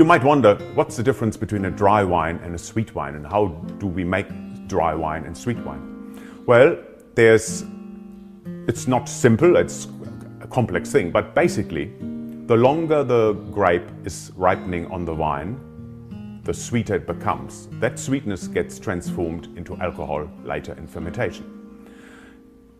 You might wonder what's the difference between a dry wine and a sweet wine and how do we make dry wine and sweet wine? Well, there's it's not simple, it's a complex thing, but basically the longer the grape is ripening on the vine, the sweeter it becomes. That sweetness gets transformed into alcohol later in fermentation.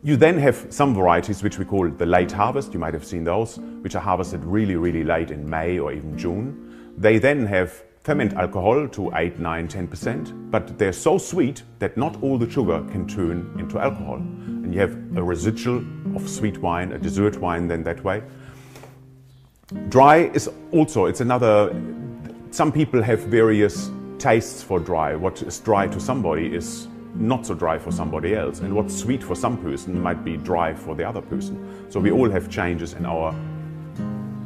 You then have some varieties which we call the late harvest, you might have seen those, which are harvested really, really late in May or even June. They then have ferment alcohol to 8, 9, 10%, but they're so sweet that not all the sugar can turn into alcohol. And you have a residual of sweet wine, a dessert wine then that way. Dry is also, it's another some people have various tastes for dry. What is dry to somebody is not so dry for somebody else, and what's sweet for some person might be dry for the other person. So we all have changes in our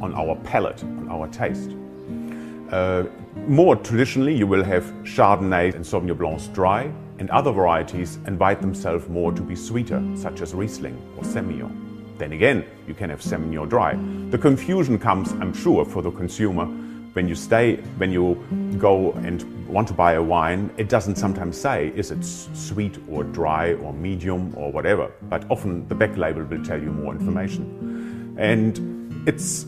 on our palate, on our taste. Uh, more traditionally, you will have Chardonnay and Sauvignon Blancs dry, and other varieties invite themselves more to be sweeter, such as Riesling or Semillon. Then again, you can have Semillon dry. The confusion comes, I'm sure, for the consumer when you stay, when you go and want to buy a wine, it doesn't sometimes say is it sweet or dry or medium or whatever, but often the back label will tell you more information. And it's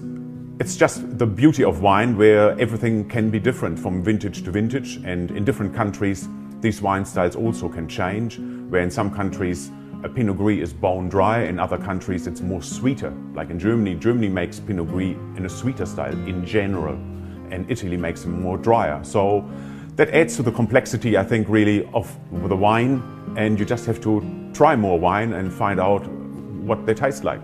it's just the beauty of wine where everything can be different from vintage to vintage and in different countries these wine styles also can change where in some countries a Pinot Gris is bone dry, in other countries it's more sweeter. Like in Germany, Germany makes Pinot Gris in a sweeter style in general and Italy makes them more drier. So that adds to the complexity, I think, really of the wine. And you just have to try more wine and find out what they taste like.